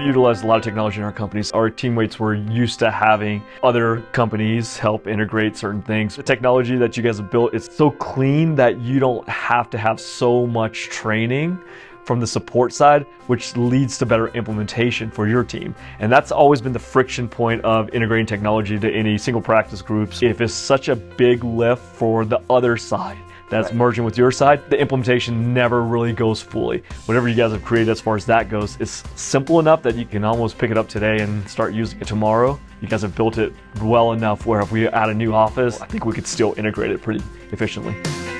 We utilize a lot of technology in our companies. Our teammates were used to having other companies help integrate certain things. The technology that you guys have built is so clean that you don't have to have so much training from the support side, which leads to better implementation for your team. And that's always been the friction point of integrating technology to any single practice groups. If it's such a big lift for the other side, that's right. merging with your side, the implementation never really goes fully. Whatever you guys have created as far as that goes it's simple enough that you can almost pick it up today and start using it tomorrow. You guys have built it well enough where if we add a new office, I think we could still integrate it pretty efficiently.